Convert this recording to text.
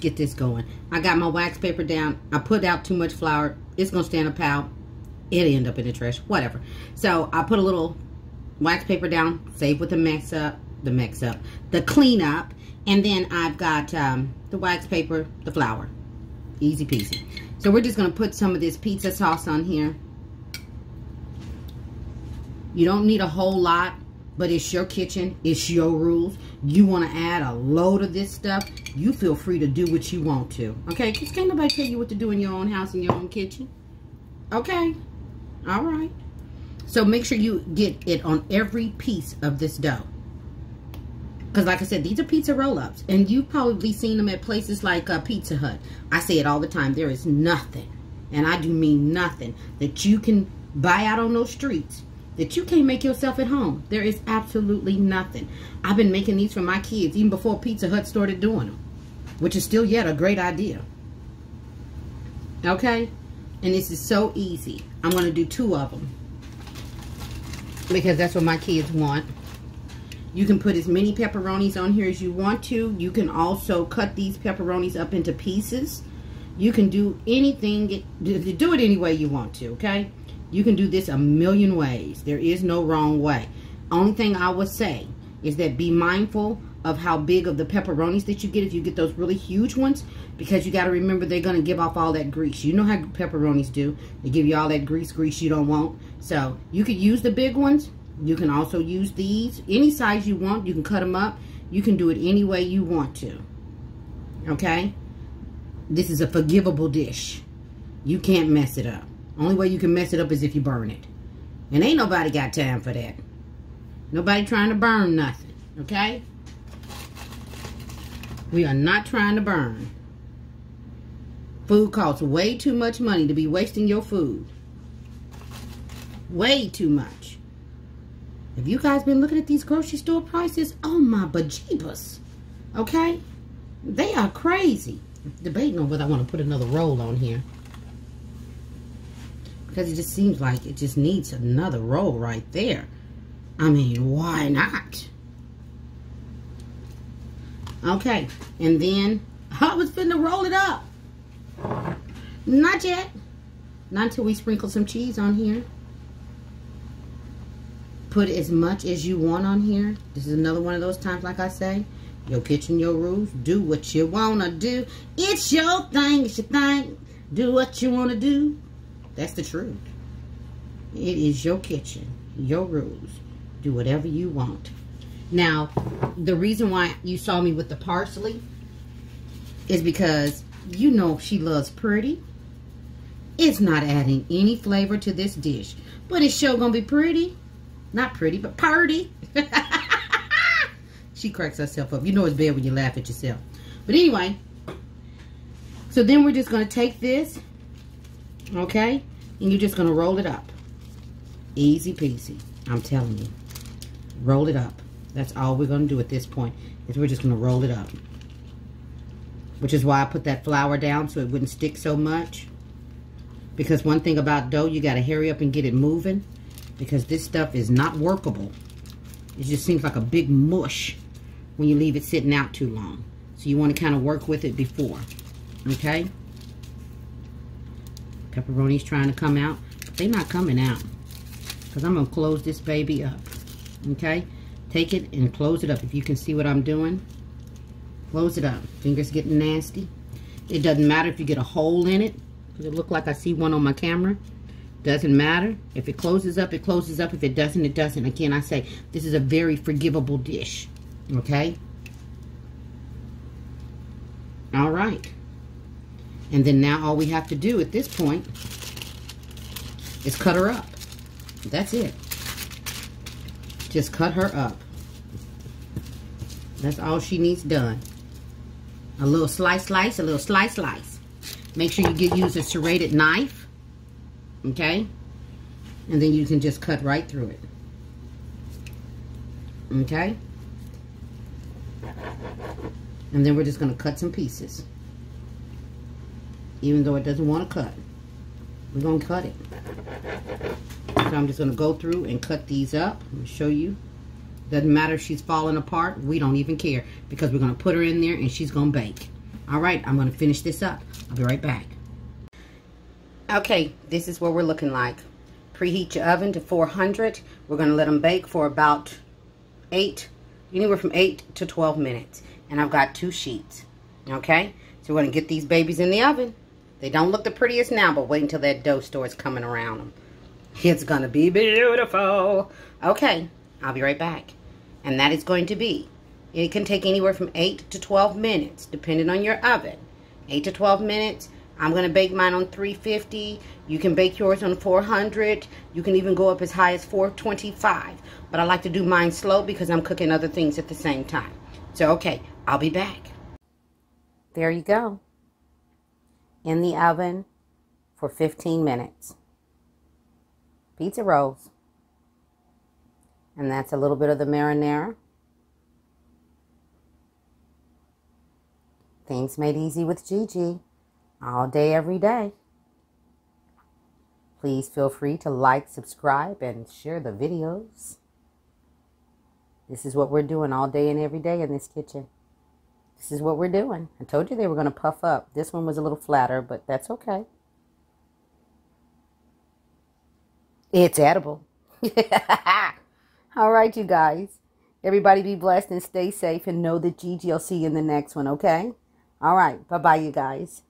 get this going. I got my wax paper down. I put out too much flour. It's going to stand up pal. It'll end up in the trash. Whatever. So I put a little wax paper down. Save with the mix up. The mix up. The cleanup. And then I've got um, the wax paper, the flour. Easy peasy. So we're just going to put some of this pizza sauce on here. You don't need a whole lot, but it's your kitchen. It's your rules. You want to add a load of this stuff, you feel free to do what you want to. Okay? Because can't nobody tell you what to do in your own house, in your own kitchen. Okay? All right. So make sure you get it on every piece of this dough. Because like I said, these are pizza roll-ups. And you've probably seen them at places like uh, Pizza Hut. I say it all the time. There is nothing, and I do mean nothing, that you can buy out on those streets that you can't make yourself at home. There is absolutely nothing. I've been making these for my kids even before Pizza Hut started doing them, which is still yet a great idea. Okay? And this is so easy. I'm going to do two of them because that's what my kids want. You can put as many pepperonis on here as you want to. You can also cut these pepperonis up into pieces. You can do anything, do it any way you want to, okay? You can do this a million ways. There is no wrong way. Only thing I would say is that be mindful of how big of the pepperonis that you get if you get those really huge ones because you got to remember they're going to give off all that grease. You know how pepperonis do. They give you all that grease, grease you don't want. So you could use the big ones you can also use these any size you want. You can cut them up. You can do it any way you want to. Okay? This is a forgivable dish. You can't mess it up. Only way you can mess it up is if you burn it. And ain't nobody got time for that. Nobody trying to burn nothing. Okay? We are not trying to burn. Food costs way too much money to be wasting your food. Way too much. Have you guys been looking at these grocery store prices? Oh my bejeebus. Okay? They are crazy. Debating on whether I want to put another roll on here. Because it just seems like it just needs another roll right there. I mean, why not? Okay. And then I was finna roll it up. Not yet. Not until we sprinkle some cheese on here put as much as you want on here. This is another one of those times, like I say, your kitchen, your rules. Do what you want to do. It's your thing. It's your thing. Do what you want to do. That's the truth. It is your kitchen, your rules. Do whatever you want. Now, the reason why you saw me with the parsley is because you know she loves pretty. It's not adding any flavor to this dish, but it's sure gonna be pretty. Not pretty, but party. she cracks herself up. You know it's bad when you laugh at yourself. But anyway, so then we're just to take this, okay, and you're just going to roll it up. Easy peasy. I'm telling you. Roll it up. That's all we're going to do at this point, is we're just going to roll it up. Which is why I put that flour down so it wouldn't stick so much. Because one thing about dough, you got to hurry up and get it moving because this stuff is not workable. It just seems like a big mush when you leave it sitting out too long. So you want to kind of work with it before. Okay? Pepperoni's trying to come out. They're not coming out. Because I'm going to close this baby up. Okay? Take it and close it up. If you can see what I'm doing. Close it up. Fingers getting nasty. It doesn't matter if you get a hole in it. Because it look like I see one on my camera. Doesn't matter. If it closes up, it closes up. If it doesn't, it doesn't. Again, I say this is a very forgivable dish. Okay? All right. And then now all we have to do at this point is cut her up. That's it. Just cut her up. That's all she needs done. A little slice, slice, a little slice, slice. Make sure you get use a serrated knife okay? And then you can just cut right through it. Okay? And then we're just going to cut some pieces. Even though it doesn't want to cut. We're going to cut it. So I'm just going to go through and cut these up. Let me show you. Doesn't matter if she's falling apart. We don't even care. Because we're going to put her in there and she's going to bake. All right, I'm going to finish this up. I'll be right back. Okay, this is what we're looking like. Preheat your oven to 400. We're going to let them bake for about 8, anywhere from 8 to 12 minutes. And I've got two sheets. Okay? So we're going to get these babies in the oven. They don't look the prettiest now, but wait until that dough starts coming around them. It's going to be beautiful. Okay, I'll be right back. And that is going to be, it can take anywhere from 8 to 12 minutes, depending on your oven. 8 to 12 minutes. I'm going to bake mine on 350. You can bake yours on 400. You can even go up as high as 425. But I like to do mine slow because I'm cooking other things at the same time. So, okay, I'll be back. There you go. In the oven for 15 minutes. Pizza rolls. And that's a little bit of the marinara. Things made easy with JeJe. All day, every day. Please feel free to like, subscribe, and share the videos. This is what we're doing all day and every day in this kitchen. This is what we're doing. I told you they were going to puff up. This one was a little flatter, but that's okay. It's edible. All right, you guys. Everybody be blessed and stay safe and know that you in the next one, okay? All right. Bye-bye, you guys.